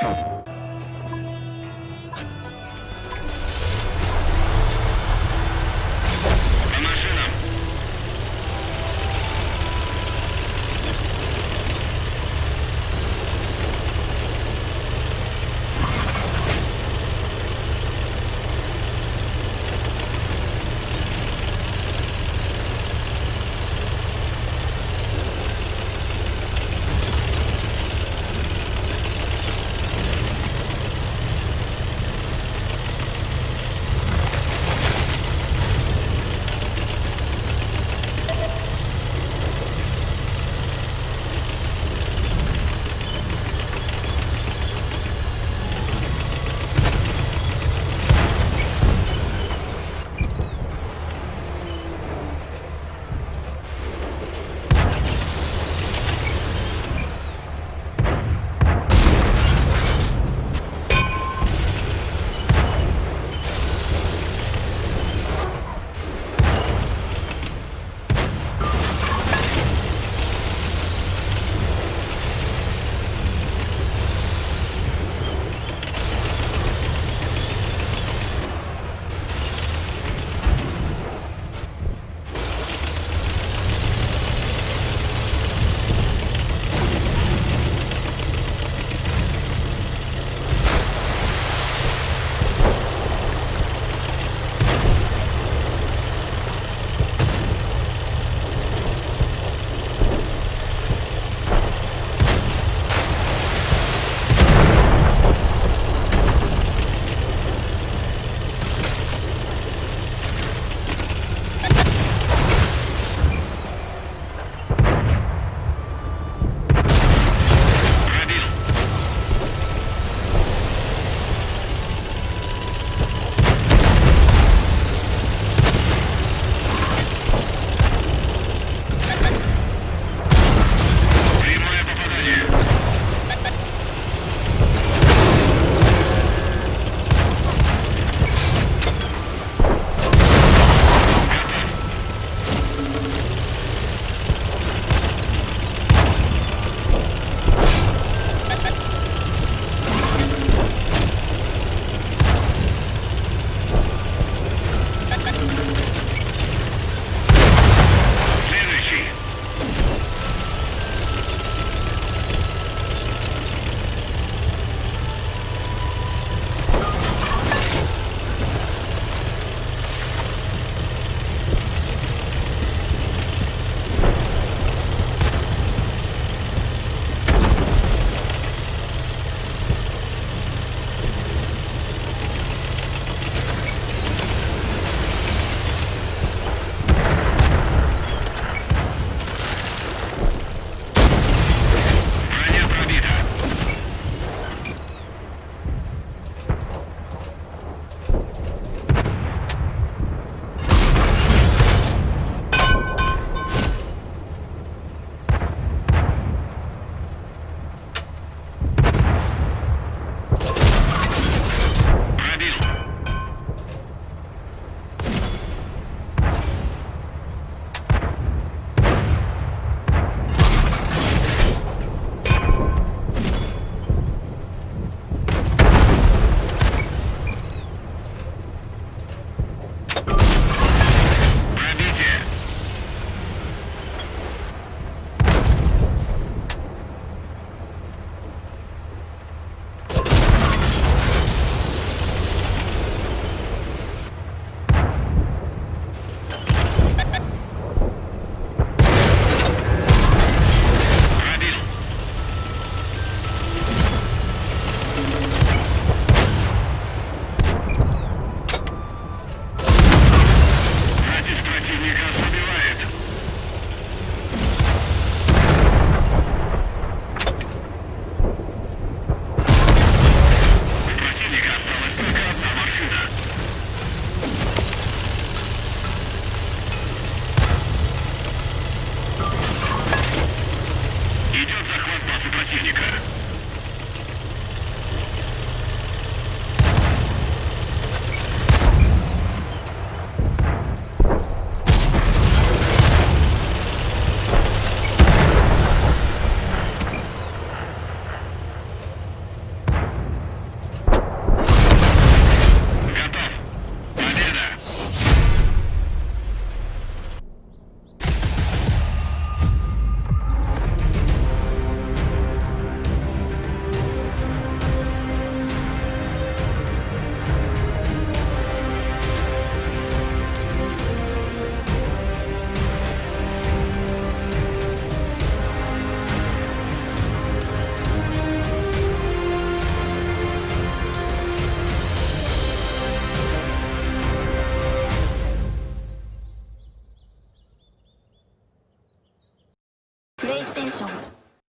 you